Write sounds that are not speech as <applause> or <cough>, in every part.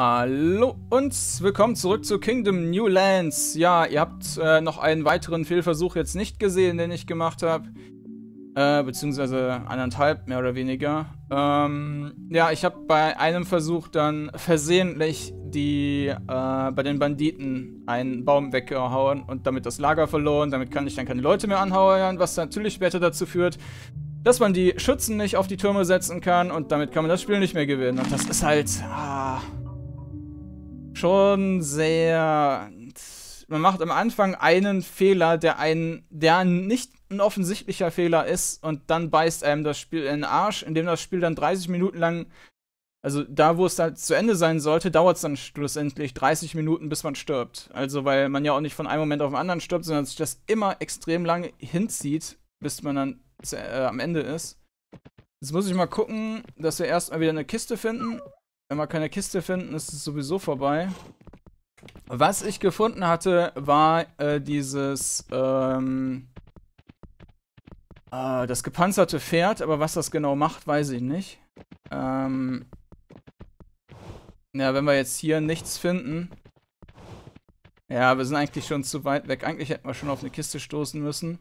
Hallo und willkommen zurück zu Kingdom New Lands. Ja, ihr habt äh, noch einen weiteren Fehlversuch jetzt nicht gesehen, den ich gemacht habe. Äh, beziehungsweise anderthalb, mehr oder weniger. Ähm, ja, ich habe bei einem Versuch dann versehentlich die, äh, bei den Banditen einen Baum weggehauen und damit das Lager verloren. Damit kann ich dann keine Leute mehr anheuern, was natürlich später dazu führt, dass man die Schützen nicht auf die Türme setzen kann und damit kann man das Spiel nicht mehr gewinnen. Und das ist halt... Ah, schon sehr... Man macht am Anfang einen Fehler, der ein, der nicht ein offensichtlicher Fehler ist und dann beißt einem das Spiel in den Arsch, indem das Spiel dann 30 Minuten lang, also da, wo es halt zu Ende sein sollte, dauert es dann schlussendlich 30 Minuten, bis man stirbt. Also, weil man ja auch nicht von einem Moment auf den anderen stirbt, sondern sich das immer extrem lange hinzieht, bis man dann äh, am Ende ist. Jetzt muss ich mal gucken, dass wir erstmal wieder eine Kiste finden. Wenn wir keine Kiste finden, ist es sowieso vorbei. Was ich gefunden hatte, war äh, dieses, ähm, äh, das gepanzerte Pferd, aber was das genau macht, weiß ich nicht. Ähm, ja, wenn wir jetzt hier nichts finden. Ja, wir sind eigentlich schon zu weit weg. Eigentlich hätten wir schon auf eine Kiste stoßen müssen.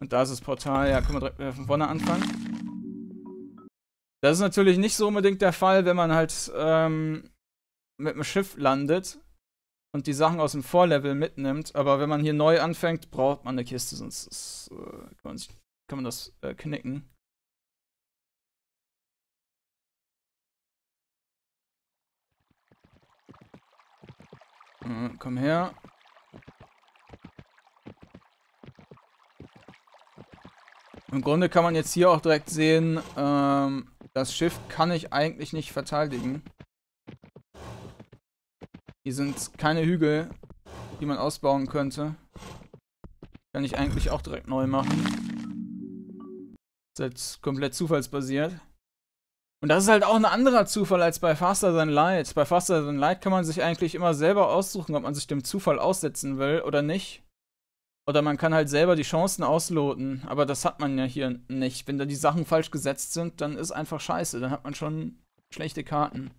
Und da ist das Portal. Ja, können wir direkt von vorne anfangen. Das ist natürlich nicht so unbedingt der Fall, wenn man halt ähm, mit dem Schiff landet und die Sachen aus dem Vorlevel mitnimmt. Aber wenn man hier neu anfängt, braucht man eine Kiste, sonst ist, äh, kann, man sich, kann, man das äh, knicken. Äh, komm her. Im Grunde kann man jetzt hier auch direkt sehen, ähm, das Schiff kann ich eigentlich nicht verteidigen. Hier sind keine Hügel, die man ausbauen könnte. Kann ich eigentlich auch direkt neu machen. Ist jetzt komplett zufallsbasiert. Und das ist halt auch ein anderer Zufall als bei Faster Than Light. Bei Faster Than Light kann man sich eigentlich immer selber aussuchen, ob man sich dem Zufall aussetzen will oder nicht. Oder man kann halt selber die Chancen ausloten, aber das hat man ja hier nicht. Wenn da die Sachen falsch gesetzt sind, dann ist einfach scheiße. Dann hat man schon schlechte Karten.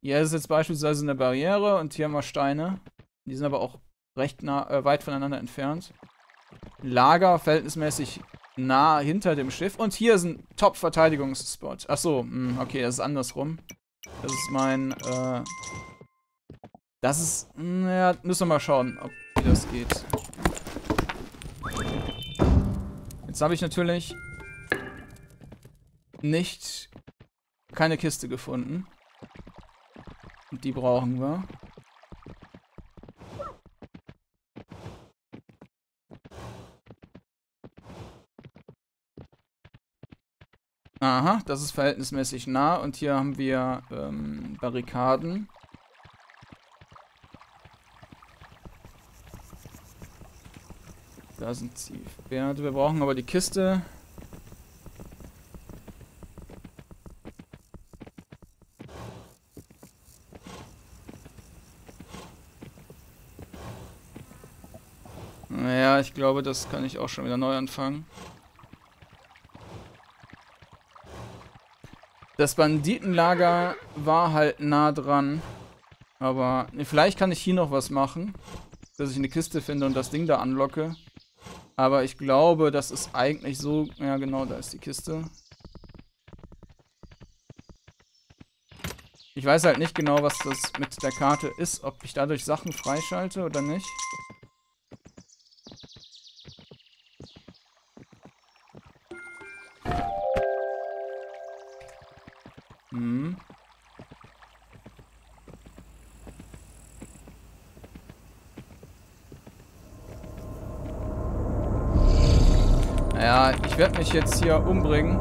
Hier ist jetzt beispielsweise eine Barriere und hier haben wir Steine. Die sind aber auch recht nah, äh, weit voneinander entfernt. Lager verhältnismäßig nah hinter dem Schiff. Und hier ist ein Top-Verteidigungsspot. Achso, hm, okay, das ist andersrum. Das ist mein, äh... Das ist, naja, müssen wir mal schauen, ob wie das geht. Jetzt habe ich natürlich nicht keine Kiste gefunden. Und die brauchen wir. Aha, das ist verhältnismäßig nah. Und hier haben wir ähm, Barrikaden. Da sind die Pferde. Wir brauchen aber die Kiste. Naja, ich glaube, das kann ich auch schon wieder neu anfangen. Das Banditenlager war halt nah dran. Aber vielleicht kann ich hier noch was machen. Dass ich eine Kiste finde und das Ding da anlocke. Aber ich glaube, das ist eigentlich so... Ja, genau, da ist die Kiste. Ich weiß halt nicht genau, was das mit der Karte ist. Ob ich dadurch Sachen freischalte oder nicht. Ich werde mich jetzt hier umbringen.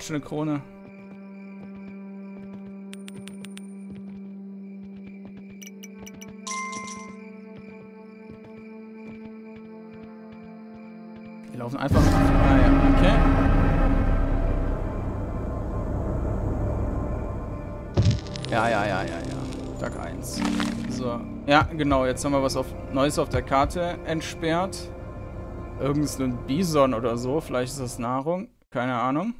Braucht schon eine Krone? Die laufen einfach. Ah ja, okay. Ja, ja, ja, ja, ja. Tag 1. So. Ja, genau. Jetzt haben wir was auf Neues auf der Karte entsperrt. Irgend so ein Bison oder so. Vielleicht ist das Nahrung. Keine Ahnung.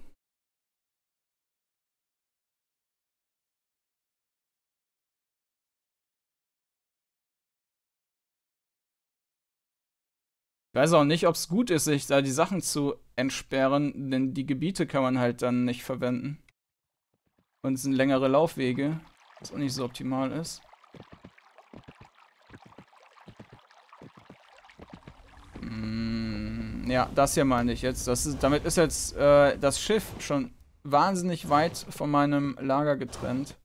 Ich weiß auch nicht, ob es gut ist, sich da die Sachen zu entsperren, denn die Gebiete kann man halt dann nicht verwenden. Und es sind längere Laufwege, was auch nicht so optimal ist. Mm, ja, das hier meine ich jetzt. Das ist, damit ist jetzt äh, das Schiff schon wahnsinnig weit von meinem Lager getrennt.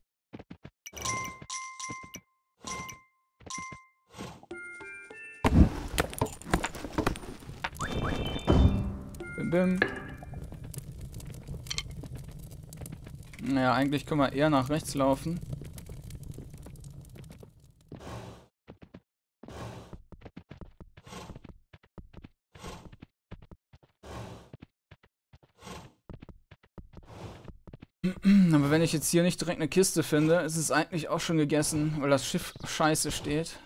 Bim. Naja, eigentlich können wir eher nach rechts laufen. <clears throat> Aber wenn ich jetzt hier nicht direkt eine Kiste finde, ist es eigentlich auch schon gegessen, weil das Schiff scheiße steht.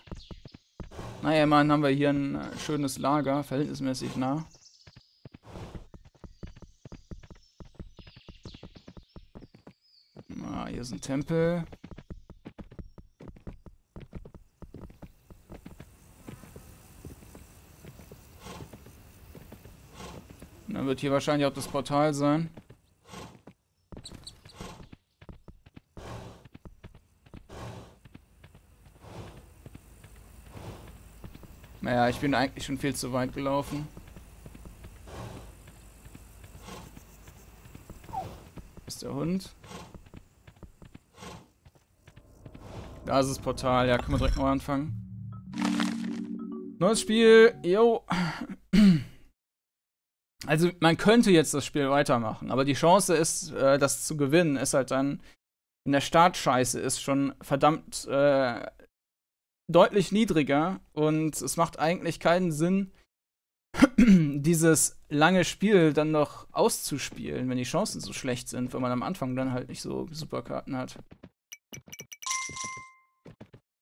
Naja, immerhin haben wir hier ein äh, schönes Lager, verhältnismäßig nah. Hier ist ein Tempel. Dann wird hier wahrscheinlich auch das Portal sein. Naja, ich bin eigentlich schon viel zu weit gelaufen. Ist der Hund. Da ist das Portal. Ja, können wir direkt neu anfangen. Neues Spiel. Yo. Also, man könnte jetzt das Spiel weitermachen, aber die Chance ist, äh, das zu gewinnen, ist halt dann in der Startscheiße ist schon verdammt äh, deutlich niedriger und es macht eigentlich keinen Sinn, <clears throat> dieses lange Spiel dann noch auszuspielen, wenn die Chancen so schlecht sind, wenn man am Anfang dann halt nicht so super Karten hat.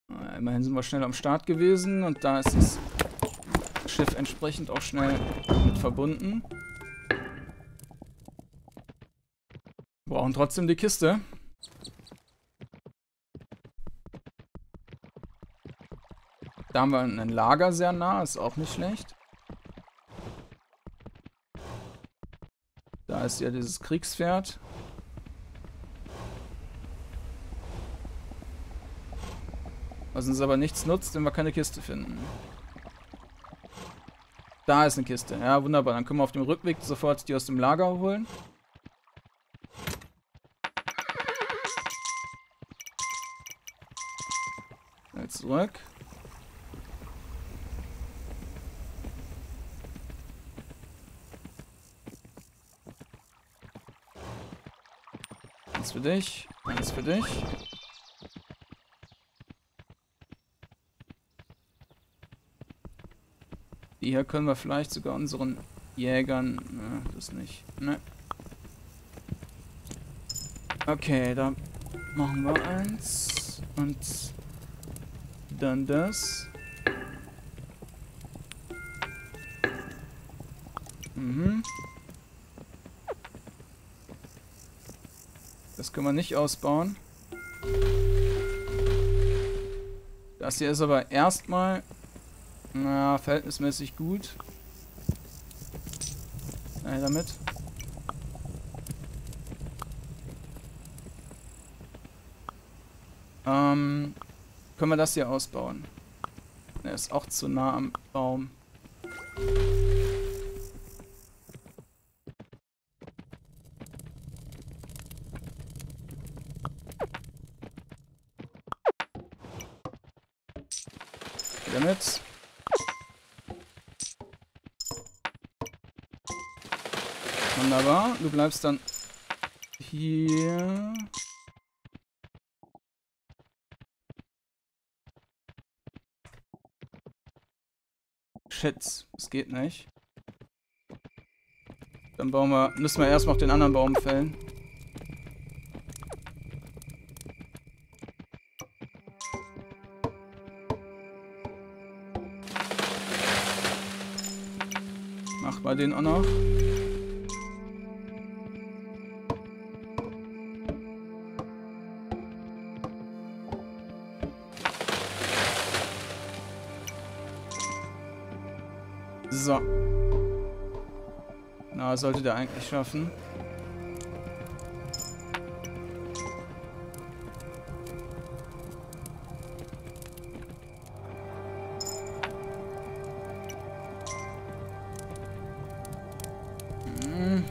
Immerhin sind wir schnell am Start gewesen und da ist das Schiff entsprechend auch schnell mit verbunden. Wir brauchen trotzdem die Kiste. Da haben wir ein Lager sehr nah, ist auch nicht schlecht. Da ist ja dieses Kriegspferd. Was uns aber nichts nutzt, wenn wir keine Kiste finden. Da ist eine Kiste. Ja, wunderbar. Dann können wir auf dem Rückweg sofort die aus dem Lager holen. Jetzt zurück. Eins für dich, eins für dich. Hier können wir vielleicht sogar unseren Jägern... Ne, das nicht. Ne. Okay, da machen wir eins. Und dann das. Mhm. Das können wir nicht ausbauen. Das hier ist aber erstmal na, verhältnismäßig gut. Nein, damit. Ähm, können wir das hier ausbauen? Er ist auch zu nah am Baum. Bleibst dann hier. Shit, das geht nicht. Dann bauen wir, müssen wir erst noch den anderen Baum fällen. Mach mal den auch noch. So. Na, sollte der eigentlich schaffen. Hm.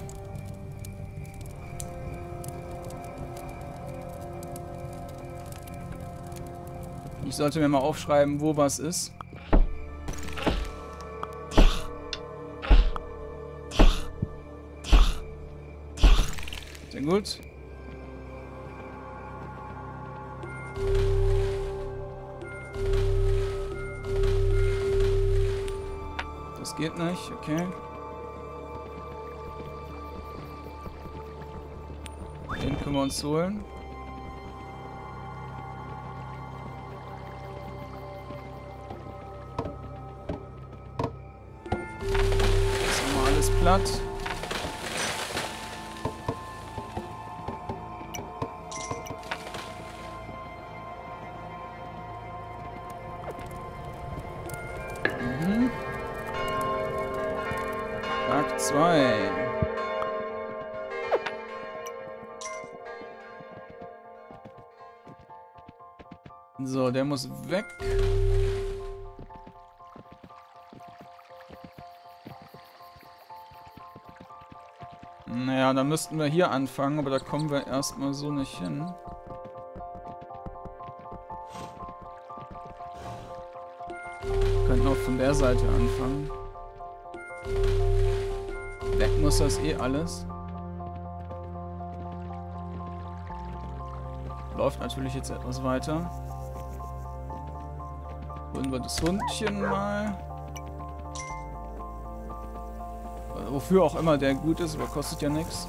Ich sollte mir mal aufschreiben, wo was ist. Gut. Das geht nicht, okay. Den können wir uns holen. Wir alles platt. Muss weg. Naja, dann müssten wir hier anfangen, aber da kommen wir erstmal so nicht hin. Wir könnten auch von der Seite anfangen. Weg muss das eh alles. Läuft natürlich jetzt etwas weiter. Holen wir das Hundchen mal. Wofür auch immer der gut ist, aber kostet ja nichts.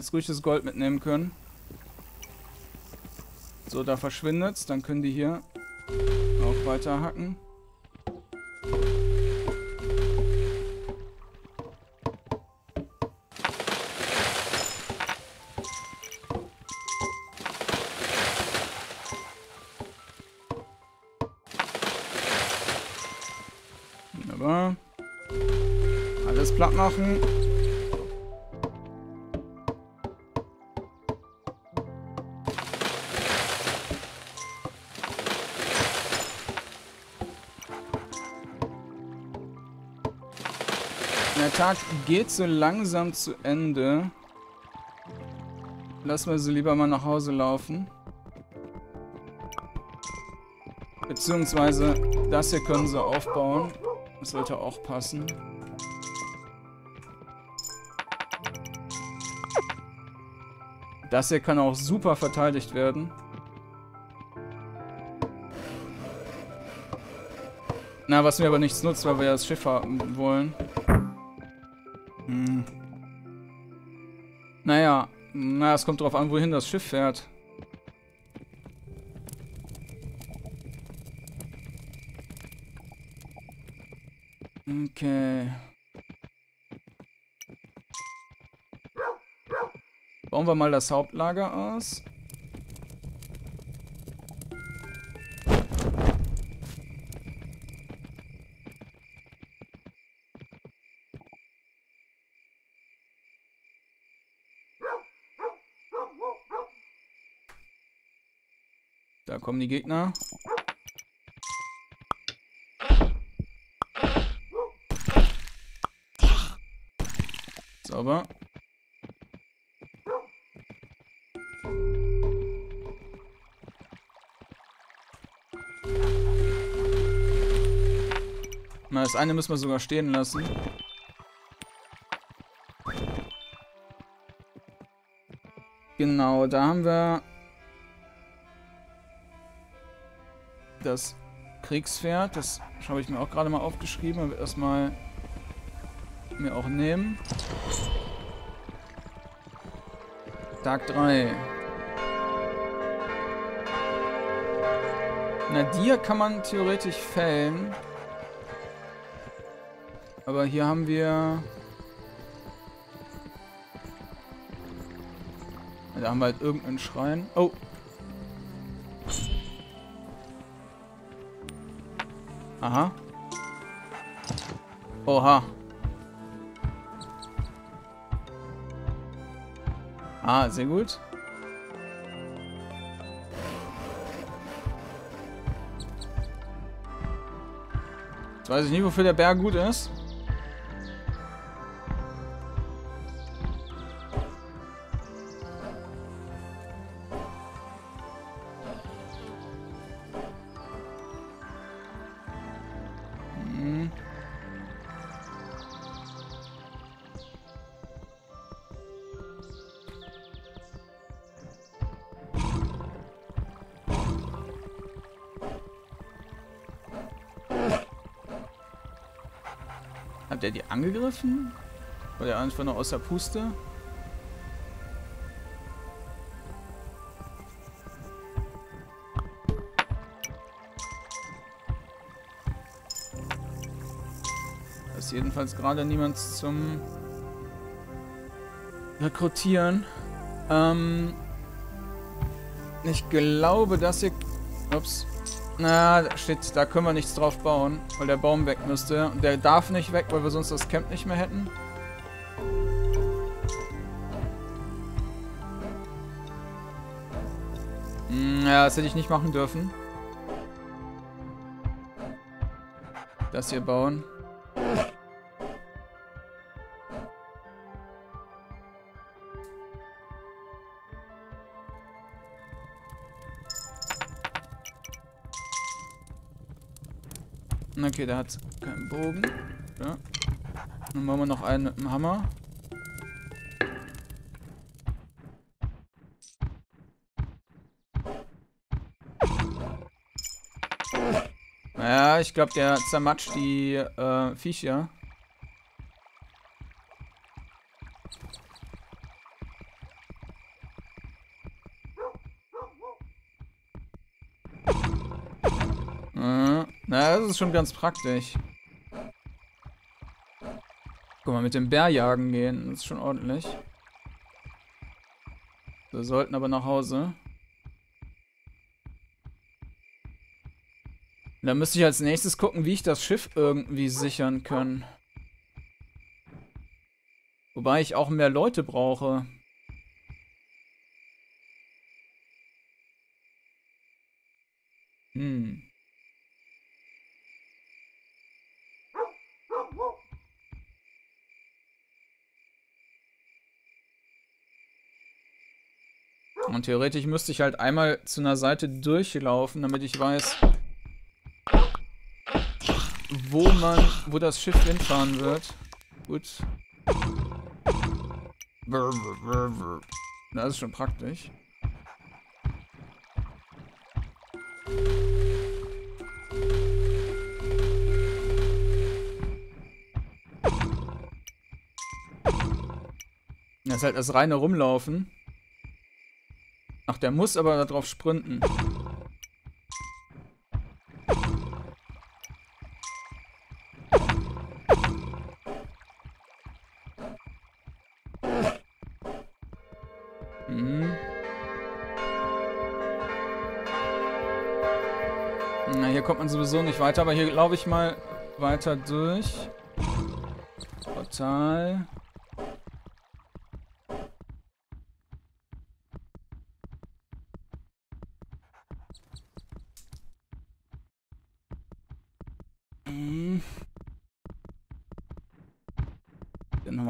Jetzt ruhig das Gold mitnehmen können. So, da verschwindet's. Dann können die hier auch weiter hacken. Wunderbar. Alles platt machen. Der Tag geht so langsam zu Ende. Lassen wir sie lieber mal nach Hause laufen. Beziehungsweise, das hier können sie aufbauen. Das sollte auch passen. Das hier kann auch super verteidigt werden. Na, was mir aber nichts nutzt, weil wir ja das Schiff haben wollen. Hm. Naja, naja, es kommt drauf an, wohin das Schiff fährt. Okay. Bauen wir mal das Hauptlager aus. Kommen die Gegner. Sauber. Na, das eine müssen wir sogar stehen lassen. Genau, da haben wir das Kriegspferd. Das habe ich mir auch gerade mal aufgeschrieben. Ich erstmal mir auch nehmen. Tag 3. Na, dir kann man theoretisch fällen. Aber hier haben wir... Da haben wir halt irgendeinen Schrein. Oh. Aha. Oha. Ah, sehr gut. Jetzt weiß ich nicht, wofür der Berg gut ist. Der angegriffen? Oder einfach nur aus der Puste? Da ist jedenfalls gerade niemand zum Rekrutieren. Ähm, ich glaube, dass ihr... Ups. Na, shit, da können wir nichts drauf bauen, weil der Baum weg müsste. Und der darf nicht weg, weil wir sonst das Camp nicht mehr hätten. Hm, ja, das hätte ich nicht machen dürfen. Das hier bauen. Okay, der hat keinen Bogen. Ja. Dann machen wir noch einen mit dem Hammer. Ja, ich glaube, der zermatscht die äh, Viecher. Na, das ist schon ganz praktisch. Guck mal, mit dem Bär jagen gehen, das ist schon ordentlich. Wir sollten aber nach Hause. Da müsste ich als nächstes gucken, wie ich das Schiff irgendwie sichern kann. Wobei ich auch mehr Leute brauche. Hm. Und theoretisch müsste ich halt einmal zu einer Seite durchlaufen, damit ich weiß, wo man, wo das Schiff hinfahren wird. Gut. Das ist schon praktisch. Das ist halt das reine Rumlaufen. Ach, der muss aber darauf sprinten. Hm. Na, hier kommt man sowieso nicht weiter, aber hier laufe ich mal weiter durch. Portal.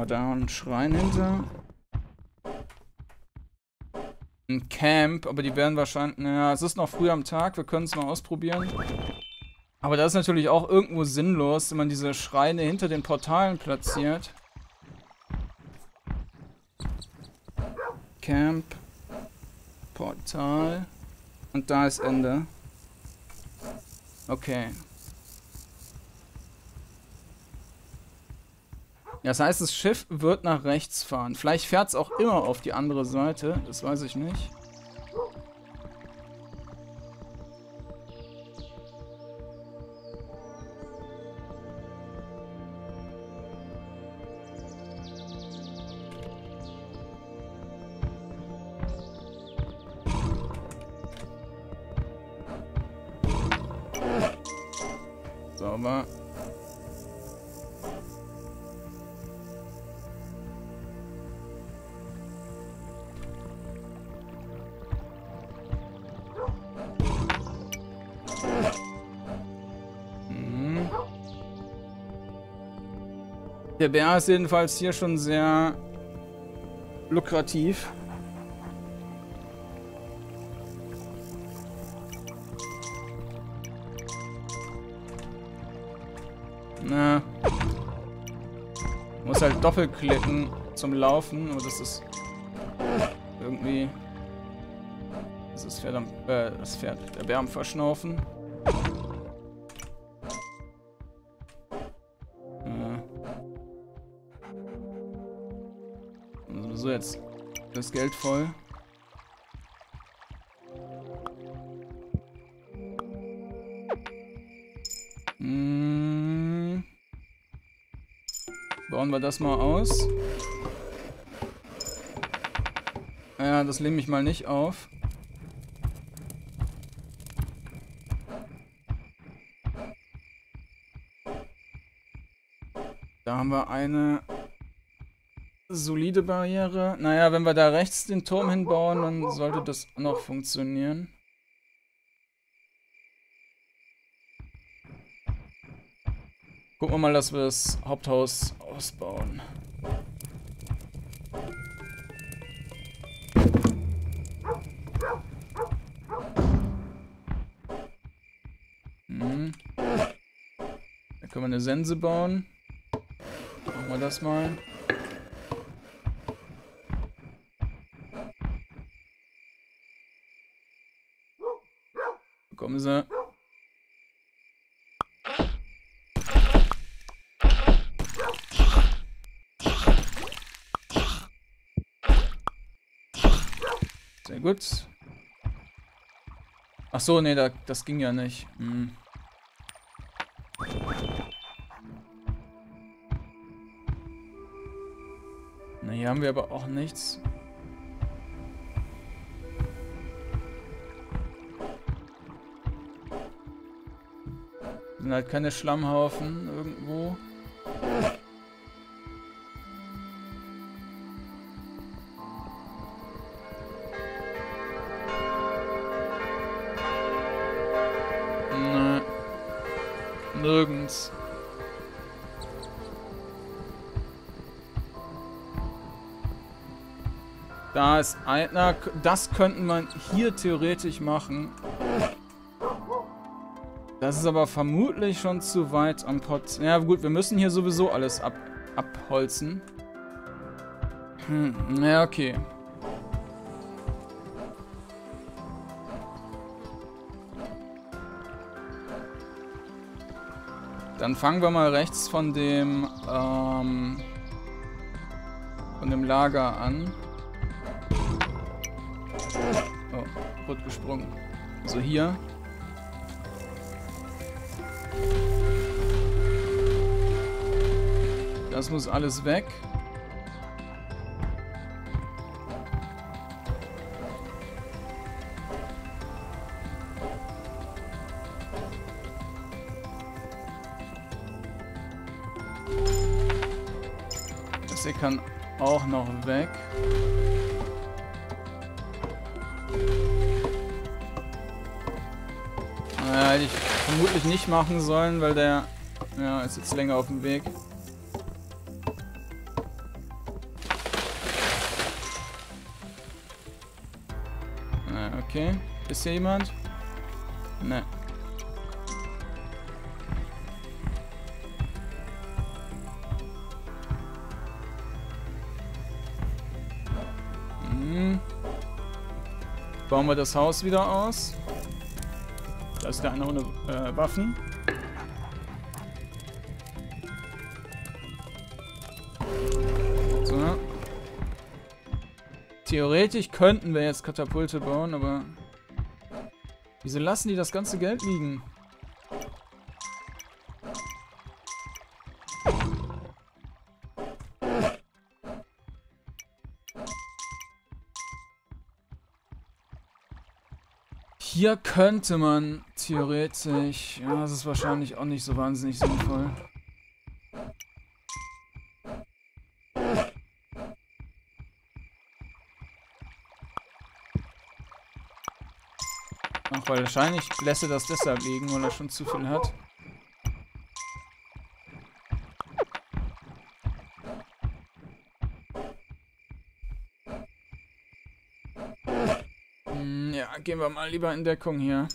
wir da einen Schrein hinter. Ein Camp, aber die werden wahrscheinlich... Naja, es ist noch früh am Tag, wir können es mal ausprobieren. Aber das ist natürlich auch irgendwo sinnlos, wenn man diese Schreine hinter den Portalen platziert. Camp. Portal. Und da ist Ende. Okay. Das heißt, das Schiff wird nach rechts fahren. Vielleicht fährt es auch immer auf die andere Seite. Das weiß ich nicht. Mhm. Der Bär ist jedenfalls hier schon sehr lukrativ. Na. Muss halt doppelklicken zum Laufen, aber das ist irgendwie. Das ist Pferd am, äh, das Pferd, der Bär am Verschnaufen. Das Geld voll. Hm. Bauen wir das mal aus. Ja, das nehme ich mal nicht auf. Da haben wir eine solide Barriere. Naja, wenn wir da rechts den Turm hinbauen, dann sollte das noch funktionieren. Gucken wir mal, dass wir das Haupthaus ausbauen. Hm. Da können wir eine Sense bauen. Machen wir das mal. Kommen. Sehr gut. Ach so, nee, da, das ging ja nicht. Hm. Na, hier haben wir aber auch nichts. Sind halt keine Schlammhaufen irgendwo. Nirgends. Da ist einer. Das könnten man hier theoretisch machen. Das ist aber vermutlich schon zu weit am Pot. Ja gut, wir müssen hier sowieso alles ab abholzen. Hm, ja okay. Dann fangen wir mal rechts von dem, ähm, von dem Lager an. Oh, rot gesprungen. So hier. Das muss alles weg. Das hier kann auch noch weg. Naja, ich vermutlich nicht machen sollen, weil der... Ja, ist jetzt länger auf dem Weg. Na, okay. Ist hier jemand? Ne. Hm. Bauen wir das Haus wieder aus. Ist der eine ohne äh, Waffen. So. Theoretisch könnten wir jetzt Katapulte bauen, aber... Wieso lassen die das ganze Geld liegen? Hier könnte man theoretisch... Ja, das ist wahrscheinlich auch nicht so wahnsinnig sinnvoll. Ach, weil wahrscheinlich lässt er das deshalb liegen, weil er schon zu viel hat. Hm, ja, gehen wir mal lieber in Deckung hier.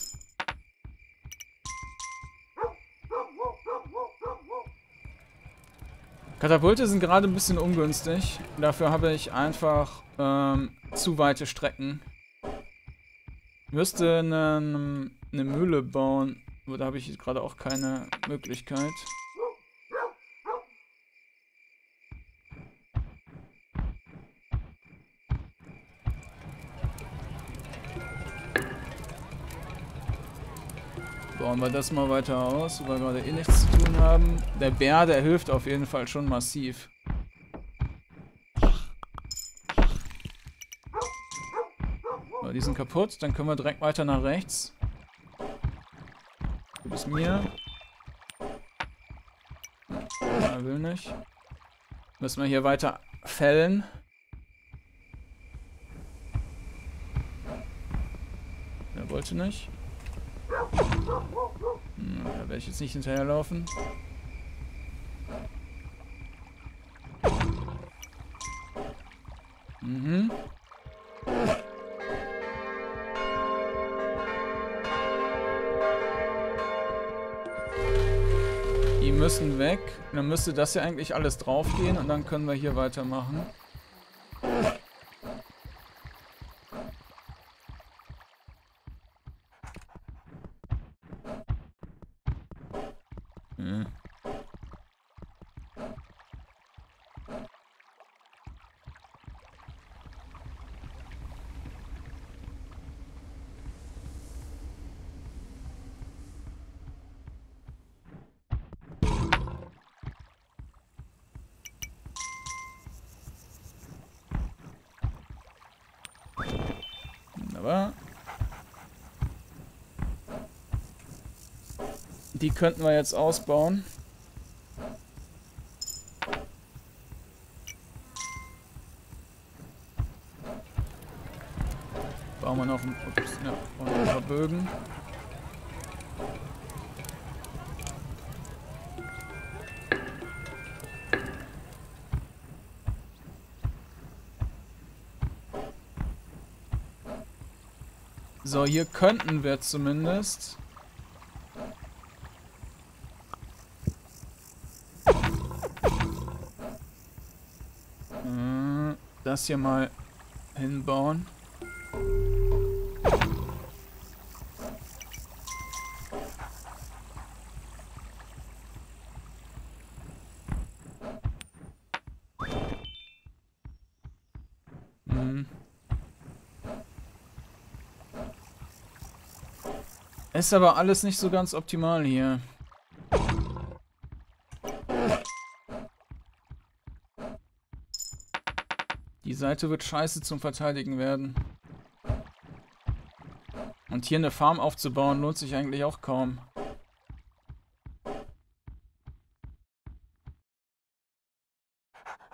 Katapulte sind gerade ein bisschen ungünstig. Dafür habe ich einfach ähm, zu weite Strecken. Ich müsste eine, eine Mühle bauen, aber da habe ich gerade auch keine Möglichkeit. Bauen wir das mal weiter aus, wo wir gerade eh nichts zu tun haben. Der Bär, der hilft auf jeden Fall schon massiv. So, die sind kaputt. Dann können wir direkt weiter nach rechts. Du bist mir. Er will nicht. Müssen wir hier weiter fällen. Er wollte nicht. Da werde ich jetzt nicht hinterherlaufen. Mhm. Die müssen weg. Dann müsste das ja eigentlich alles draufgehen und dann können wir hier weitermachen. Aber die könnten wir jetzt ausbauen. Bauen wir noch ein, ups, ja, ein paar Bögen. So, hier könnten wir zumindest... das hier mal hinbauen. Ist aber alles nicht so ganz optimal hier. Seite wird scheiße zum Verteidigen werden. Und hier eine Farm aufzubauen, lohnt sich eigentlich auch kaum.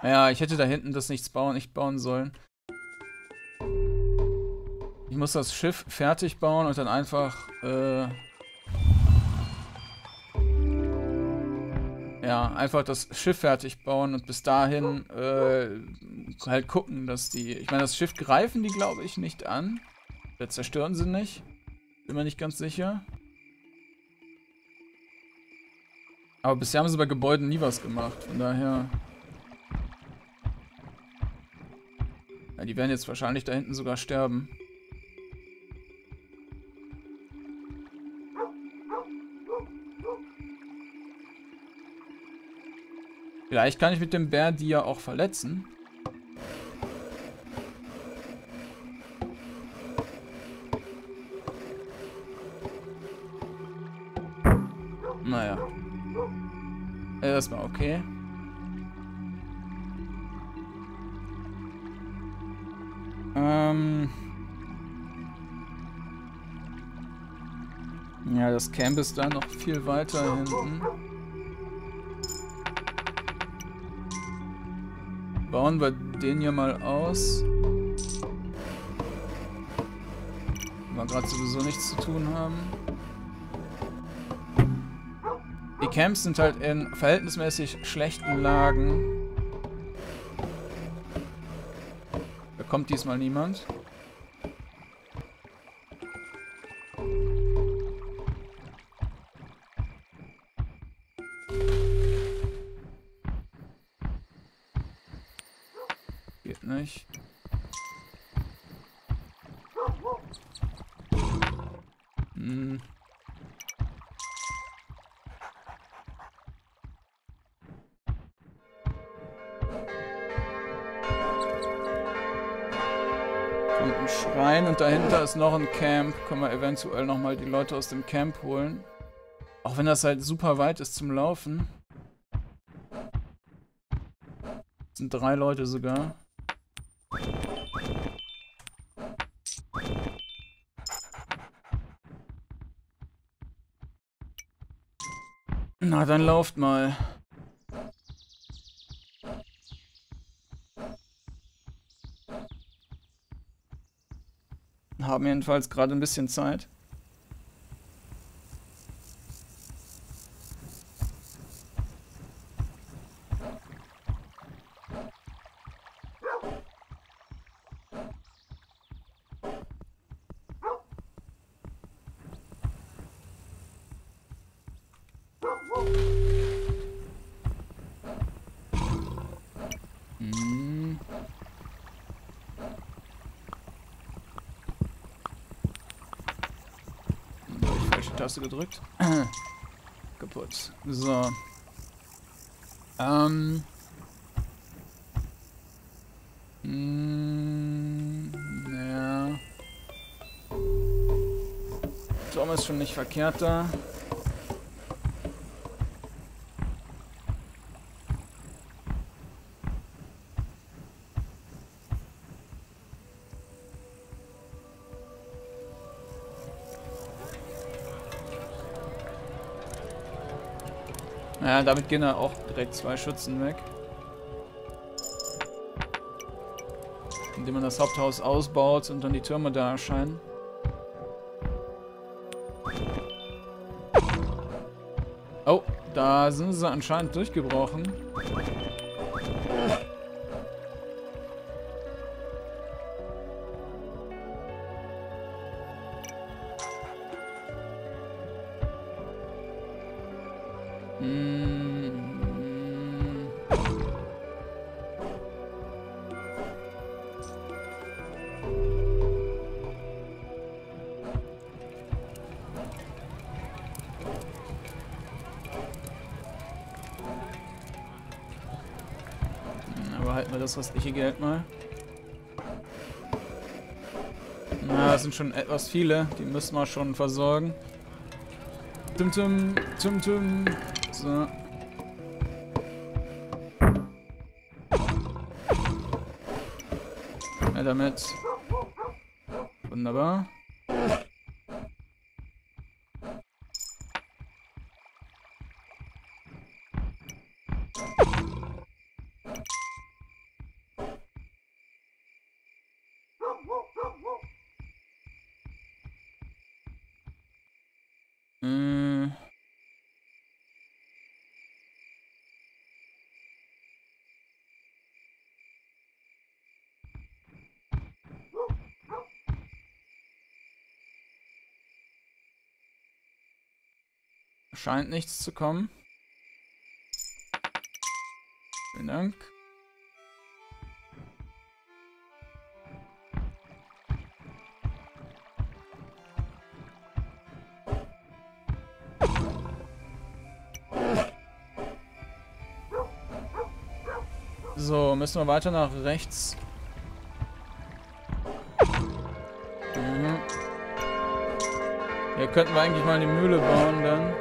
Ja, ich hätte da hinten das nichts bauen, nicht bauen sollen. Ich muss das Schiff fertig bauen und dann einfach, äh ja, einfach das Schiff fertig bauen und bis dahin äh, halt gucken, dass die, ich meine, das Schiff greifen die, glaube ich, nicht an. Wir zerstören sie nicht. Bin mir nicht ganz sicher. Aber bisher haben sie bei Gebäuden nie was gemacht. Von daher... Ja, die werden jetzt wahrscheinlich da hinten sogar sterben. Vielleicht kann ich mit dem Bär die ja auch verletzen. Naja. Erstmal okay. Ähm. Ja, das Camp ist da noch viel weiter hinten. Bauen wir den hier mal aus. Wenn wir gerade sowieso nichts zu tun haben. Die Camps sind halt in verhältnismäßig schlechten Lagen. Da kommt diesmal niemand. Ein Schrein und dahinter ist noch ein Camp. Können wir eventuell nochmal die Leute aus dem Camp holen. Auch wenn das halt super weit ist zum Laufen. Das sind drei Leute sogar. Na, dann lauft mal. Haben jedenfalls gerade ein bisschen Zeit. Taste gedrückt. <clears throat> Kaputt. So. Ähm. Hm, ja. Tom ist schon nicht verkehrt da. Ja, damit gehen da auch direkt zwei Schützen weg. Indem man das Haupthaus ausbaut und dann die Türme da erscheinen. Oh, da sind sie anscheinend durchgebrochen. Das restliche Geld mal. Na, das sind schon etwas viele. Die müssen wir schon versorgen. Tum tum, tum tum. So. Ja, damit. Wunderbar. Mm. Scheint nichts zu kommen. Vielen Dank. Müssen wir weiter nach rechts. Mhm. Hier könnten wir eigentlich mal eine Mühle bauen dann.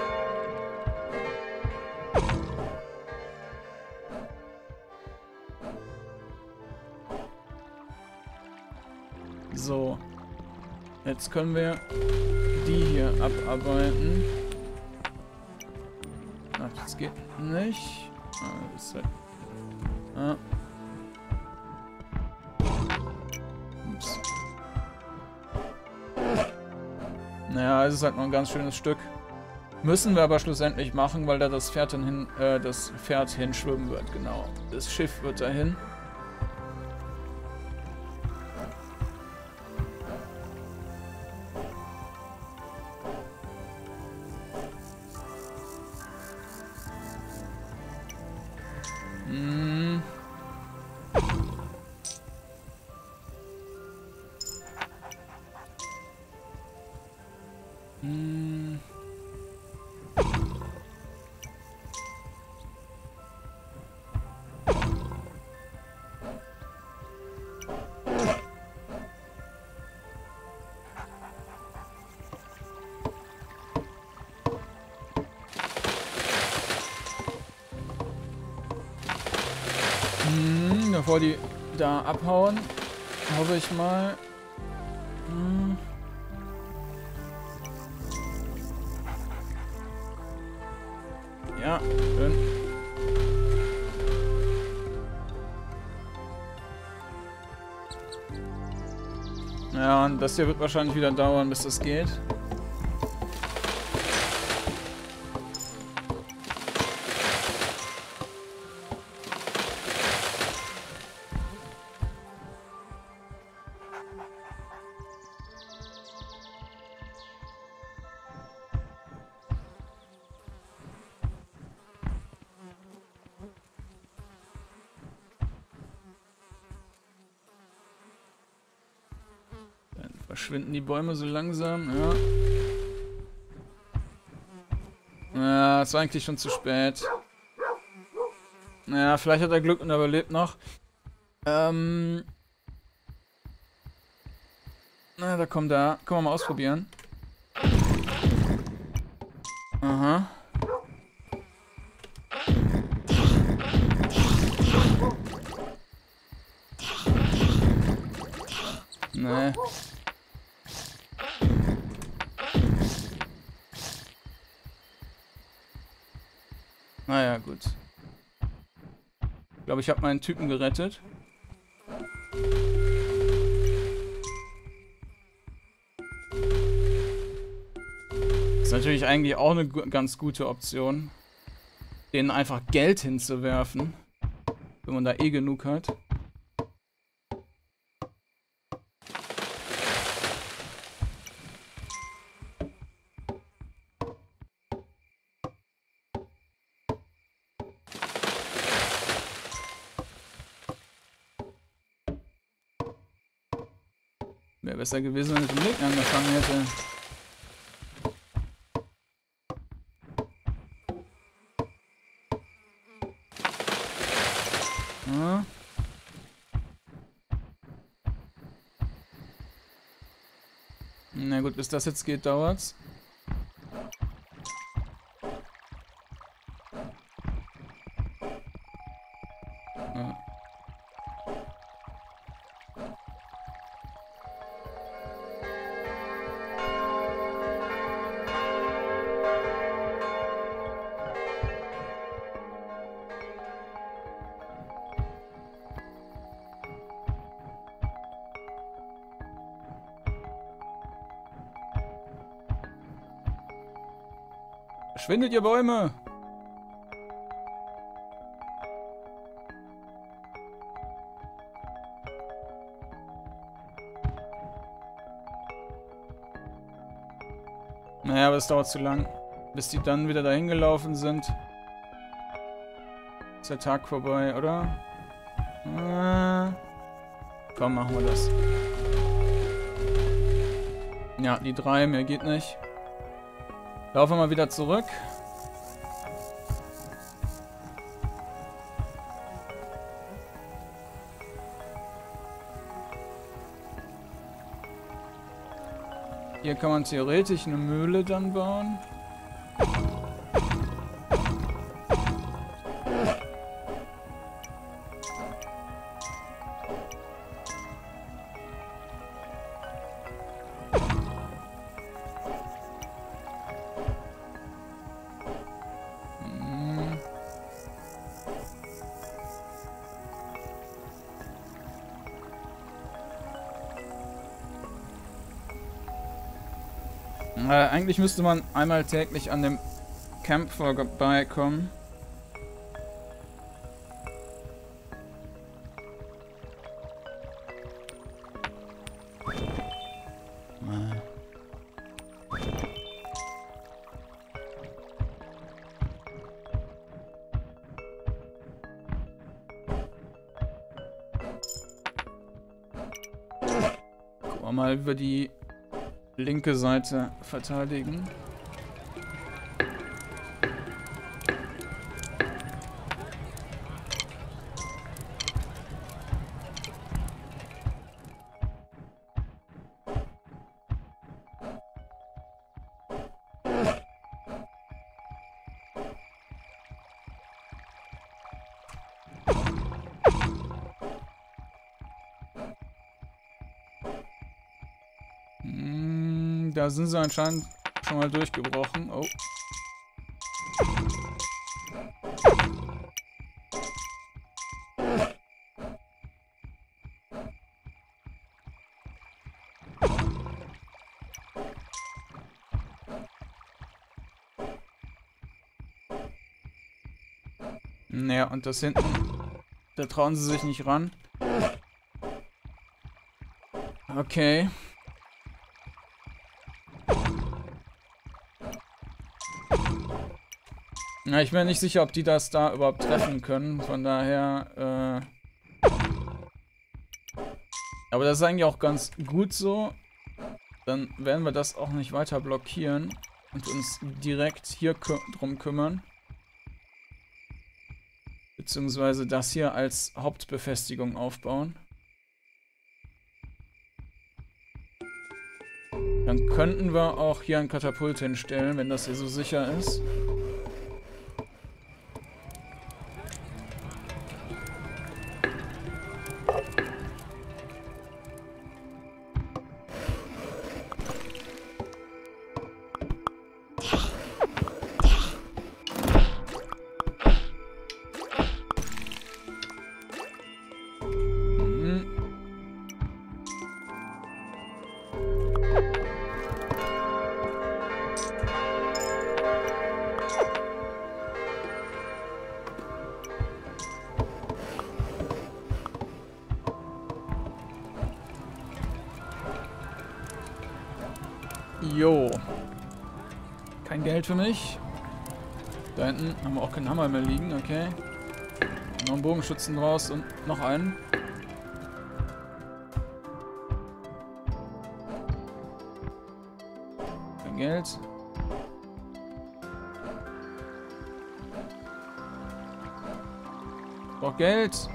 So. Jetzt können wir die hier abarbeiten. Ach, das geht nicht. Ah, das ist halt ja. Es ist halt noch ein ganz schönes Stück. Müssen wir aber schlussendlich machen, weil da das Pferd, dann hin, äh, das Pferd hinschwimmen wird, genau. Das Schiff wird dahin. Hm, bevor die da abhauen, hoffe ich mal. Das hier wird wahrscheinlich wieder dauern, bis das geht. Bäume so langsam, ja. Ja, es war eigentlich schon zu spät. Ja, vielleicht hat er Glück und überlebt noch. Ähm. Na, da kommt da. Können wir mal ausprobieren. Naja, gut. Ich glaube, ich habe meinen Typen gerettet. Ist natürlich eigentlich auch eine ganz gute Option, denen einfach Geld hinzuwerfen, wenn man da eh genug hat. Wäre besser gewesen, wenn ich den Blick angefangen hätte. Na gut, bis das jetzt geht, dauert's. Verschwindet ihr Bäume! Naja, aber es dauert zu lang. bis die dann wieder dahin gelaufen sind, ist der Tag vorbei, oder? Äh, komm, machen wir das. Ja, die drei, mehr geht nicht. Laufen wir mal wieder zurück. Hier kann man theoretisch eine Mühle dann bauen. Eigentlich müsste man einmal täglich an dem Camp vorbeikommen. Mal über die linke Seite verteidigen. Da sind sie anscheinend schon mal durchgebrochen. Oh. Naja, und das hinten, da trauen sie sich nicht ran. Okay. Ja, ich bin nicht sicher, ob die das da überhaupt treffen können. Von daher, äh... Aber das ist eigentlich auch ganz gut so. Dann werden wir das auch nicht weiter blockieren und uns direkt hier kü drum kümmern. Beziehungsweise das hier als Hauptbefestigung aufbauen. Dann könnten wir auch hier ein Katapult hinstellen, wenn das hier so sicher ist. Jo. Kein Geld für mich. Da hinten haben wir auch keinen Hammer mehr liegen, okay. Noch einen Bogenschützen raus und noch einen. Kein Geld. Braucht Geld.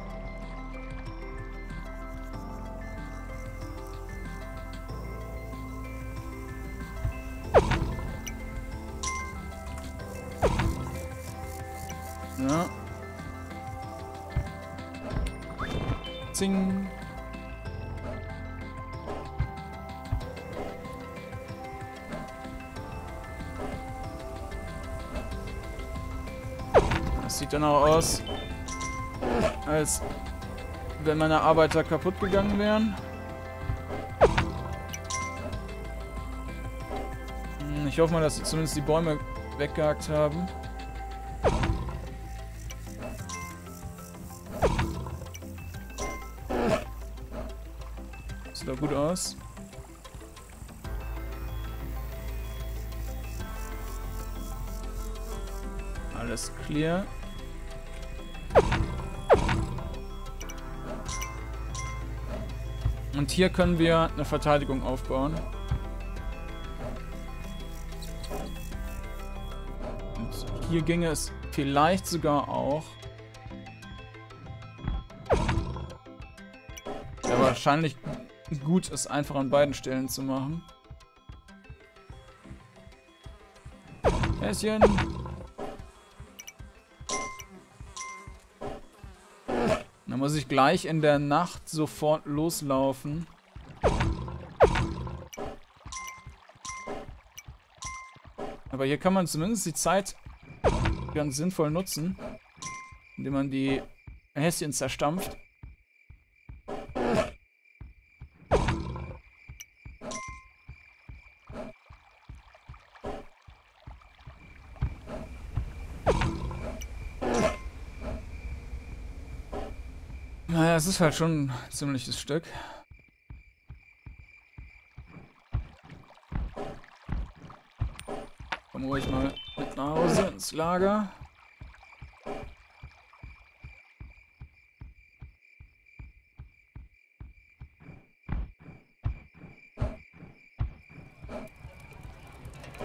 Als wenn meine Arbeiter kaputt gegangen wären. Hm, ich hoffe mal, dass sie zumindest die Bäume weggehackt haben. Sieht doch gut aus. Alles clear. Hier können wir eine Verteidigung aufbauen. Und hier ginge es vielleicht sogar auch. Ja, wahrscheinlich gut, es einfach an beiden Stellen zu machen. Häschen. Dann muss ich gleich in der Nacht sofort loslaufen. Aber hier kann man zumindest die Zeit ganz sinnvoll nutzen, indem man die Häschen zerstampft. Es ist halt schon ein ziemliches Stück. Komm ruhig mal mit nach Hause ins Lager.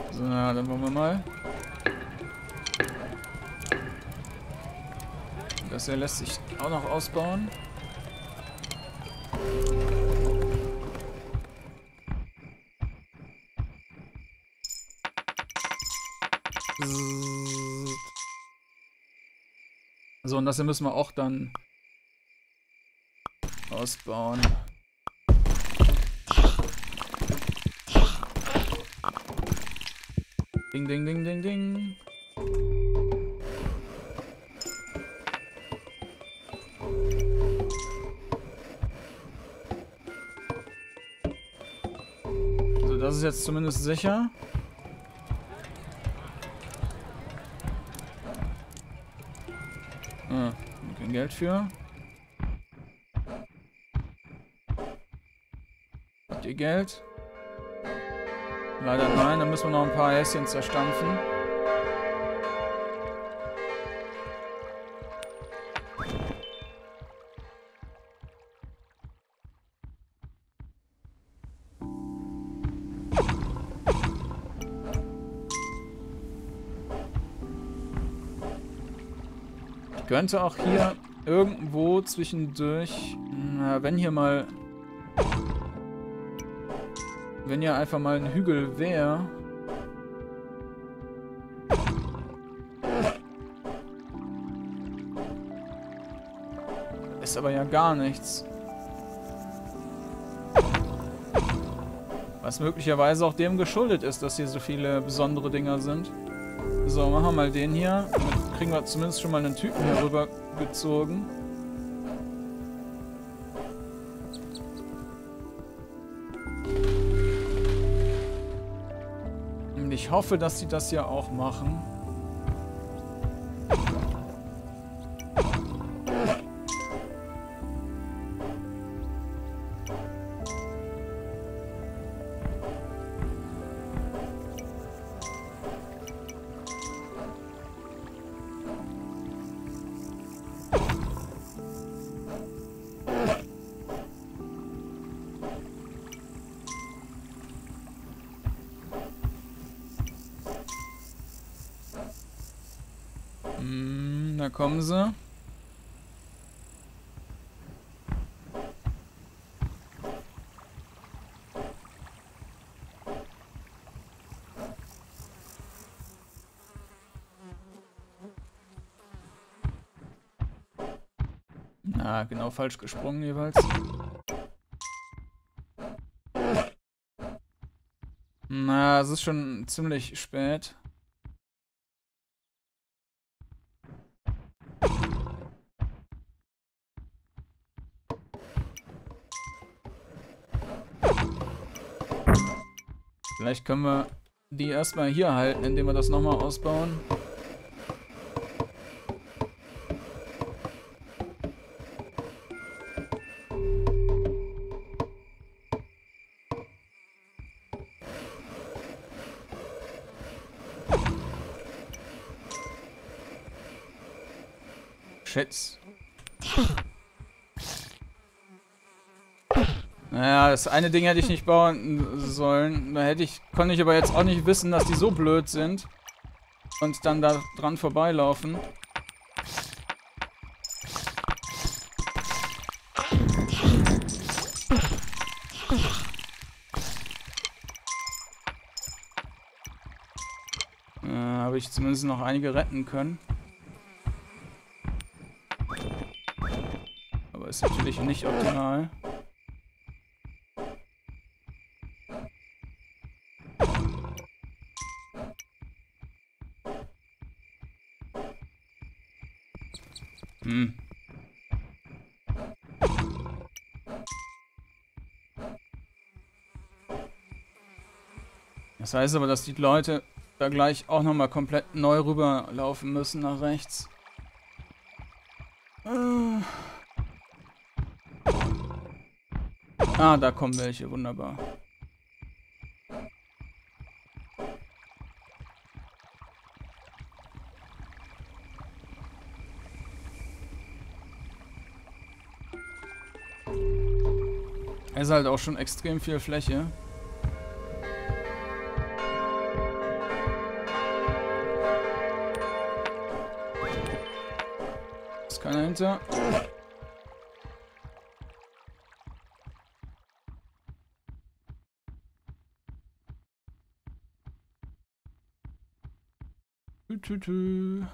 So, dann wollen wir mal. Das hier lässt sich auch noch ausbauen. Und das hier müssen wir auch dann ausbauen. Ding, ding, ding, ding, ding. So, das ist jetzt zumindest sicher. Kein Geld für. Habt ihr Geld? Leider nein, dann müssen wir noch ein paar Häschen zerstampfen. Könnte auch hier irgendwo zwischendurch, na, wenn hier mal wenn ja einfach mal ein Hügel wäre. Ist aber ja gar nichts. Was möglicherweise auch dem geschuldet ist, dass hier so viele besondere Dinger sind. So, machen wir mal den hier. Damit kriegen wir zumindest schon mal einen Typen hier rüber gezogen. Und ich hoffe, dass sie das ja auch machen. Da kommen sie. Na, genau falsch gesprungen jeweils. Na, es ist schon ziemlich spät. Vielleicht können wir die erstmal hier halten, indem wir das nochmal ausbauen. Shit. Naja, das eine Ding hätte ich nicht bauen sollen. Da hätte ich, konnte ich aber jetzt auch nicht wissen, dass die so blöd sind. Und dann da dran vorbeilaufen. Äh, Habe ich zumindest noch einige retten können. Aber ist natürlich nicht optimal. Hm. Das heißt aber, dass die Leute da gleich auch nochmal komplett neu rüberlaufen müssen nach rechts. Äh. Ah, da kommen welche, wunderbar. Ist halt auch schon extrem viel Fläche. Ist keiner hinter. Tü, tü, tü.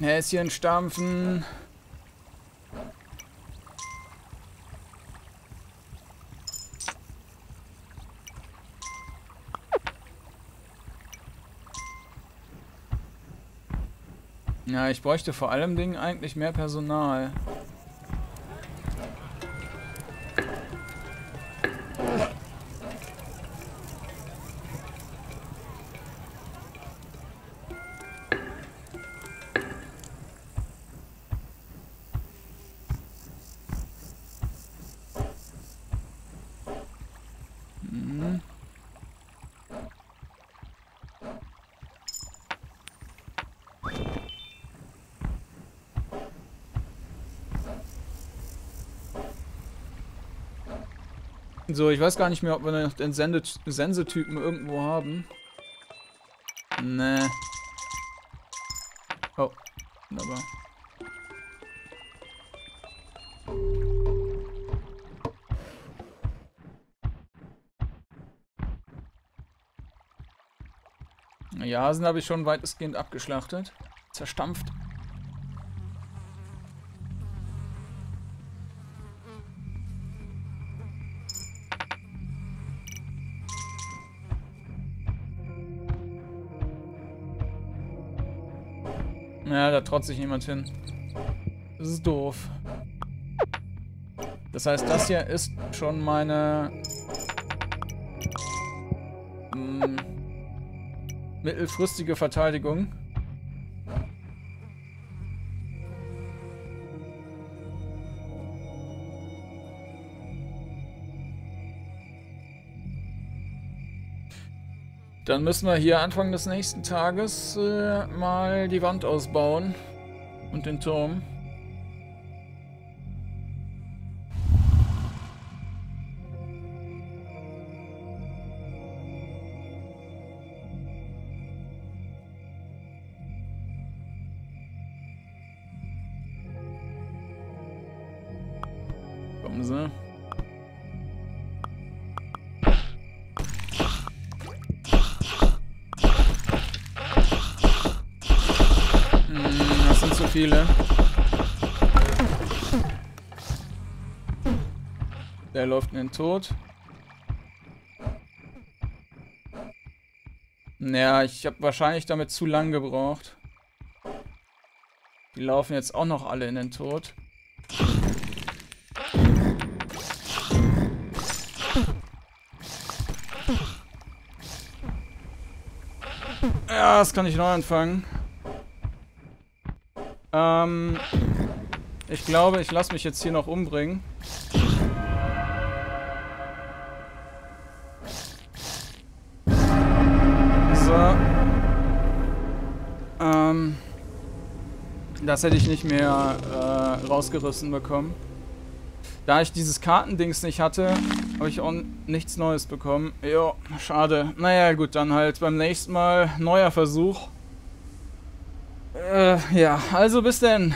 Häschen stampfen. Ja, ich bräuchte vor allem Dingen eigentlich mehr Personal. So, ich weiß gar nicht mehr, ob wir noch den Sensetypen irgendwo haben. Nee. Oh, wunderbar. Die Hasen habe ich schon weitestgehend abgeschlachtet. Zerstampft. Traut sich niemand hin. Das ist doof. Das heißt, das hier ist schon meine... Mh, mittelfristige Verteidigung. Dann müssen wir hier Anfang des nächsten Tages äh, mal die Wand ausbauen und den Turm. Naja, ich habe wahrscheinlich damit zu lang gebraucht. Die laufen jetzt auch noch alle in den Tod. Ja, das kann ich neu anfangen. Ähm, ich glaube, ich lasse mich jetzt hier noch umbringen. Das hätte ich nicht mehr äh, rausgerissen bekommen. Da ich dieses Kartendings nicht hatte, habe ich auch nichts Neues bekommen. Jo, schade. Naja, gut, dann halt beim nächsten Mal neuer Versuch. Äh, ja, also bis denn.